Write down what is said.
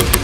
you